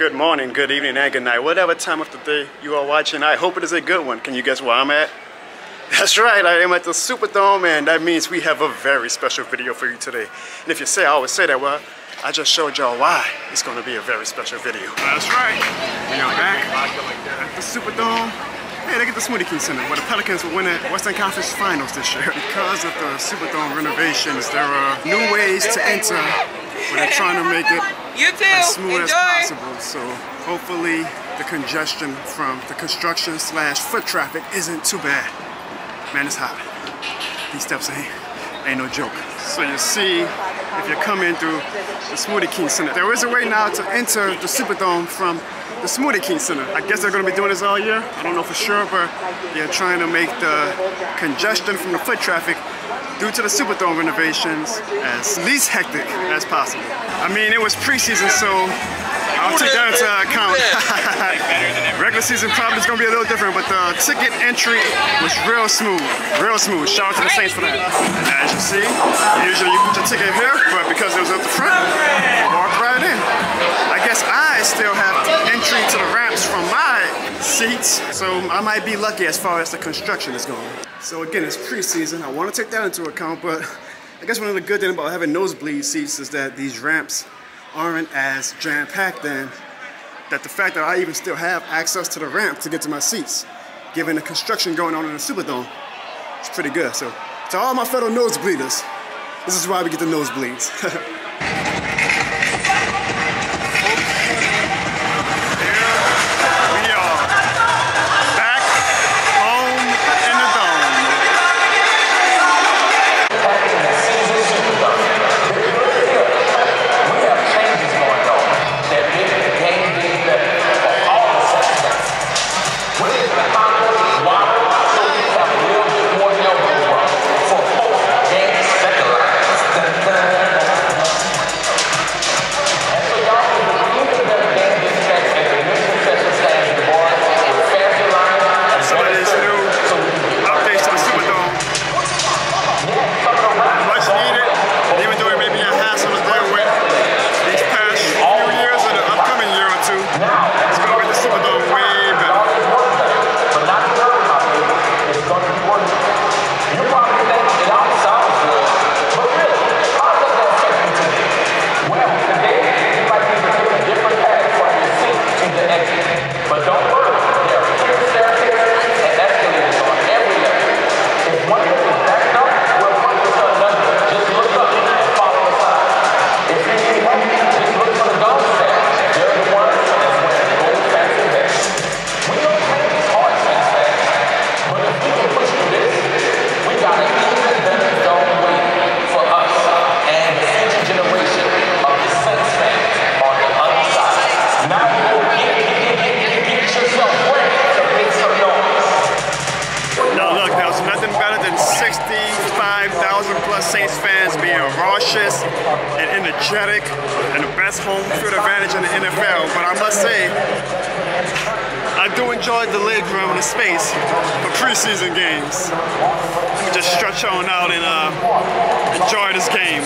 Good morning, good evening, and good night. Whatever time of the day you are watching, I hope it is a good one. Can you guess where I'm at? That's right, I am at the Superdome, and that means we have a very special video for you today. And if you say I always say that, well, I just showed y'all why it's gonna be a very special video. That's right, we are back at the Superdome. Hey, look at the Smoothie King Center, where the Pelicans will win the Western Conference Finals this year. Because of the Superdome renovations, there are new ways to enter, where they're trying to make it You too. as smooth Enjoy. as possible. So hopefully the congestion from the construction slash foot traffic isn't too bad. Man, it's hot. These steps ain't, ain't no joke. So you see, if you're coming through the Smoothie King Center, there is a way now to enter the Superdome from the Smoothie King Center. I guess they're gonna be doing this all year. I don't know for sure, but they're trying to make the congestion from the foot traffic due to the Superdome renovations as least hectic as possible. I mean, it was preseason, so I'll take that into account. Regular season probably is gonna be a little different, but the ticket entry was real smooth, real smooth. Shout out to the Saints for that. As you see, usually you put your ticket here, but because it was up the front, walk right in. I guess I still have entry to the ramps from my seats, so I might be lucky as far as the construction is going. So again, it's preseason. I want to take that into account, but I guess one of the good things about having nosebleed seats is that these ramps aren't as jam-packed and that the fact that I even still have access to the ramp to get to my seats, given the construction going on in the Superdome, it's pretty good. So to all my fellow nosebleeders, this is why we get the nosebleeds. fans being raucous and energetic and the best home field advantage in the NFL. But I must say, I do enjoy the leg room and the space for preseason games. Let me just stretch on out and uh, enjoy this game.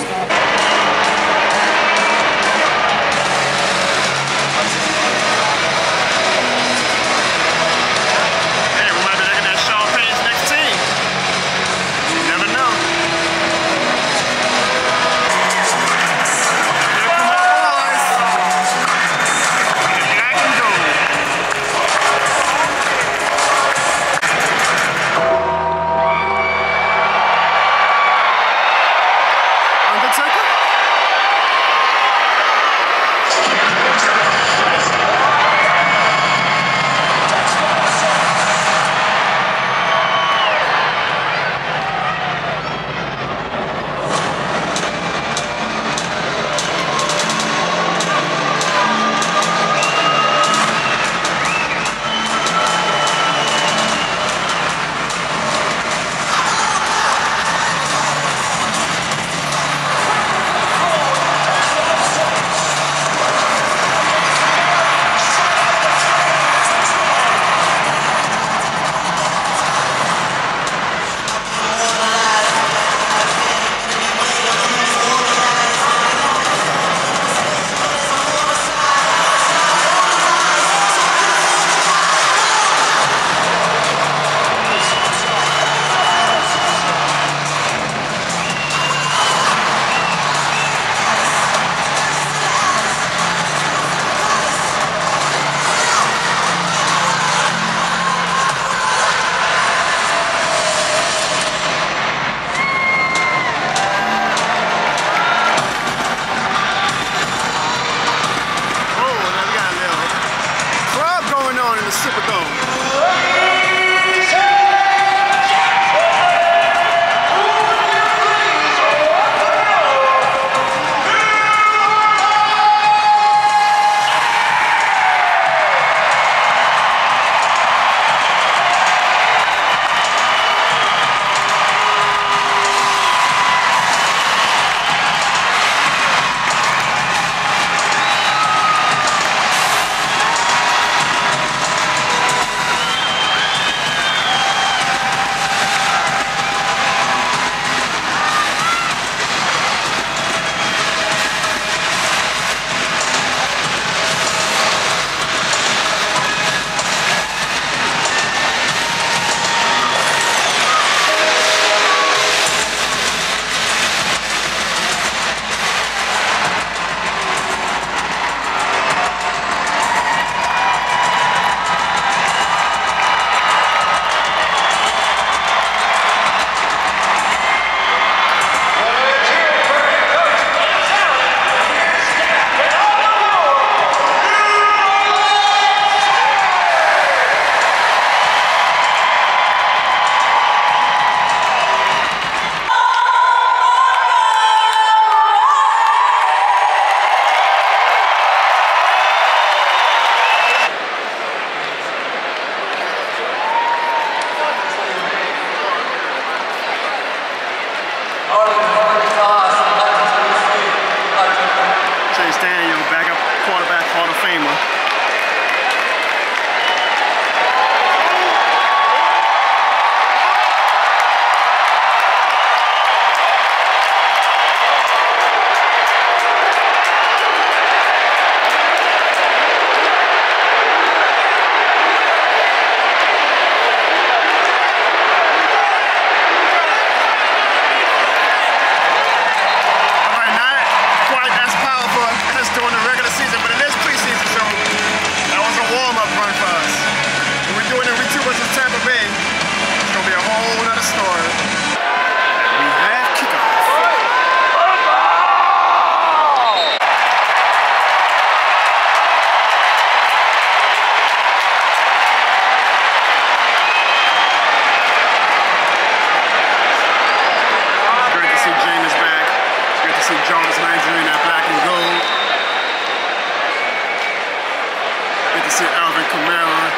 from Maryland.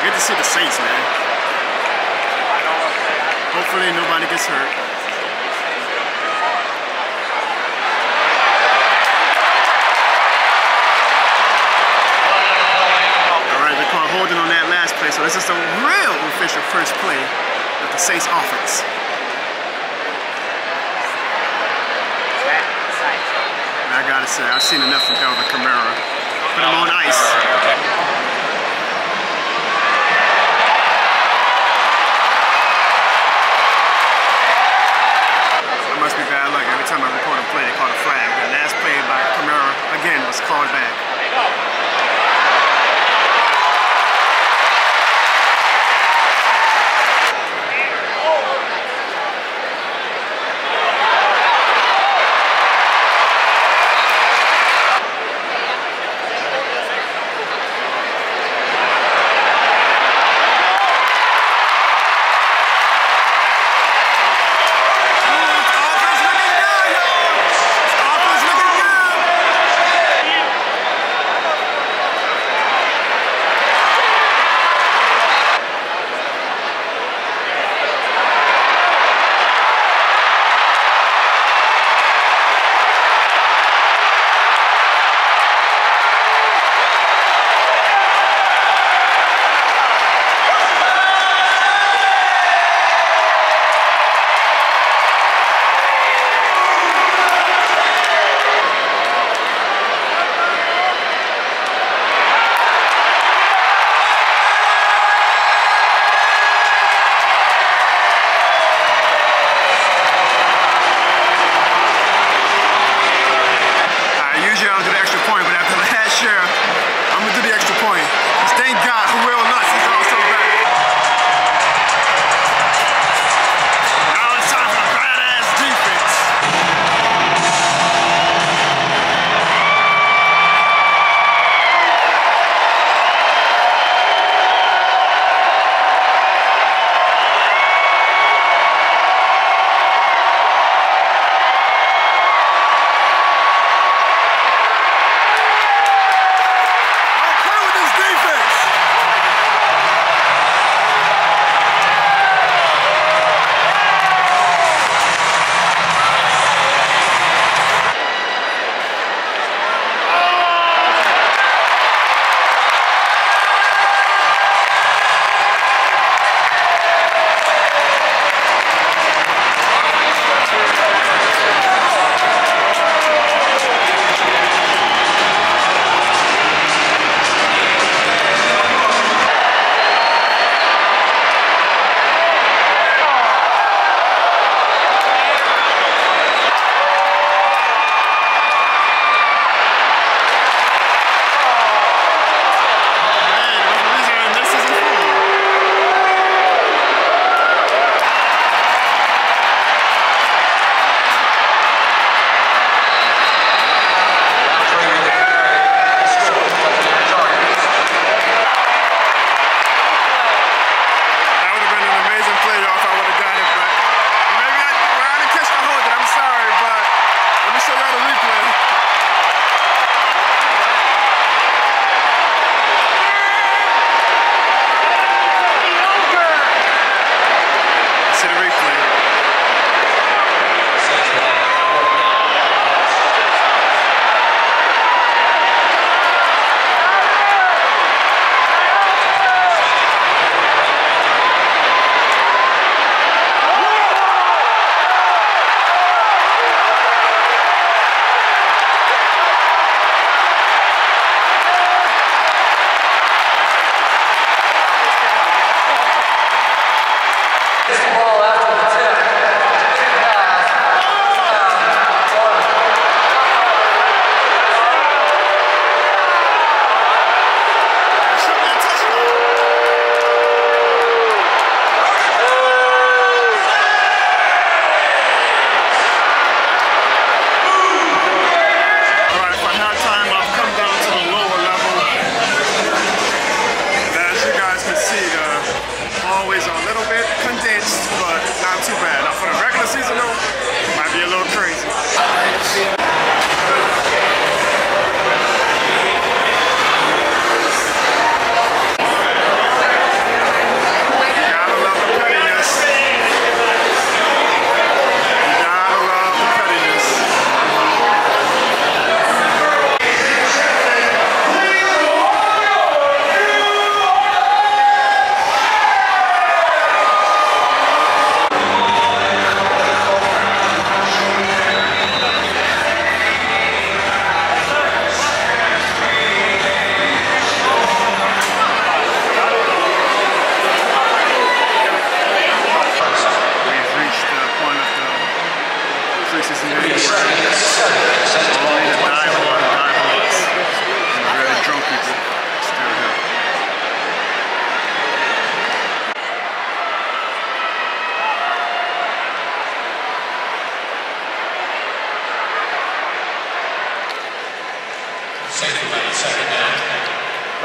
Good to see the Saints, man. Hopefully nobody gets hurt. All right, the call holding on that last play. So this is the real official first play of the Saints offense. I gotta say, I've seen enough from Alvin Kamara.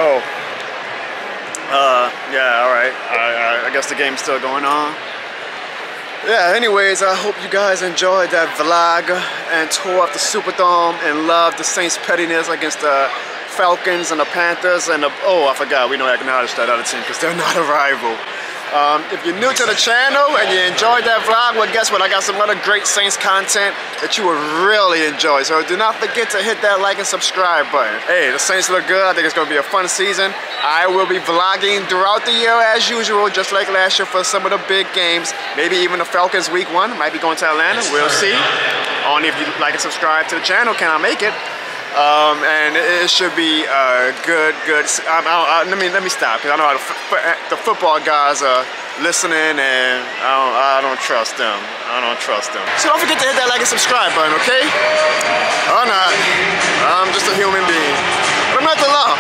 Oh. Uh, yeah, alright. I, I, I guess the game's still going on. Yeah, anyways, I hope you guys enjoyed that vlog and tour of the Superdome and love the Saints' pettiness against the Falcons and the Panthers and the, oh, I forgot, we don't acknowledge that other team because they're not a rival. Um, if you're new to the channel and you enjoyed that vlog, well guess what? I got some other great Saints content that you will really enjoy. So do not forget to hit that like and subscribe button. Hey, the Saints look good. I think it's going to be a fun season. I will be vlogging throughout the year as usual, just like last year for some of the big games. Maybe even the Falcons week one. Might be going to Atlanta. We'll see. Only if you like and subscribe to the channel can I make it. Um, and it should be uh, good, good. I, I, I, let me let me stop I know the, the, football guys are listening, and I don't, I don't trust them. I don't trust them. So don't forget to hit that like and subscribe button, okay? Or not. I'm just a human being. But I'm not the law.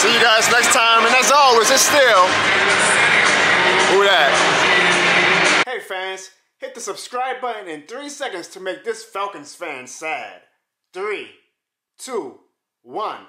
See you guys next time, and as always, it's still Who Dat. Hey fans, hit the subscribe button in three seconds to make this Falcons fan sad. Three two, one.